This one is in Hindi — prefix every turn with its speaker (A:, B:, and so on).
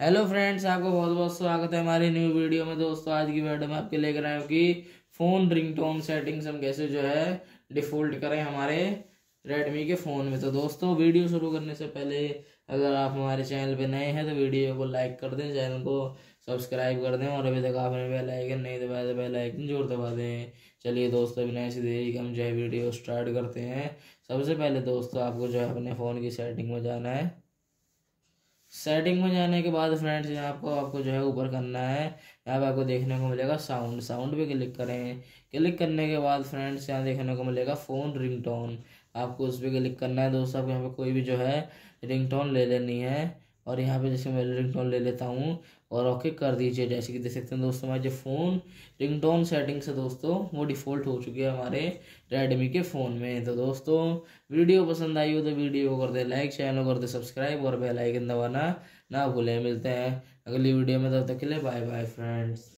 A: हेलो फ्रेंड्स आपको बहुत बहुत स्वागत है हमारी न्यू वीडियो में। दोस्तों, आज की वीडियो में आपके लेकर आए कि फ़ोन रिंगटोन सेटिंग्स हम कैसे जो है डिफ़ॉल्ट करें हमारे रेडमी के फ़ोन में। तो दोस्तों वीडियो शुरू करने से पहले अगर आप हमारे चैनल पे नए हैं तो वीडियो को लाइक कर दें चैनल को सब्सक्राइब कर दें और अभी तक आपने बेल आइकन नहीं दबाया तो बेल आइकन ज़ोर दबा दें। चलिए दोस्तों, बिना ऐसी देरी हम जो है वीडियो स्टार्ट करते हैं। सबसे पहले दोस्तों, आपको जो है अपने फ़ोन की सेटिंग में जाना है। सेटिंग में जाने के बाद फ्रेंड्स यहाँ आपको आपको जो है ऊपर करना है। यहाँ पर आपको देखने को मिलेगा साउंड साउंड पे क्लिक करें। क्लिक करने के बाद फ्रेंड्स यहाँ देखने को मिलेगा फ़ोन रिंगटोन आपको उस पर क्लिक करना है। दोस्तों आपको यहाँ पे कोई भी जो है रिंगटोन ले लेनी है। और यहाँ पे जैसे मैं रिंगटोन ले लेता हूँ और ओके कर दीजिए, जैसे कि देख सकते हैं दोस्तों, हमारे जो फ़ोन रिंगटोन सेटिंग से दोस्तों, वो डिफ़ॉल्ट हो चुकी है हमारे रेडमी के फ़ोन में। तो दोस्तों, वीडियो पसंद आई हो तो वीडियो को कर दे लाइक चैनल कर दे सब्सक्राइब और बेल आइकन दबाना ना भूलें। मिलते हैं अगली वीडियो में, तब तक के लिए बाय बाय फ्रेंड्स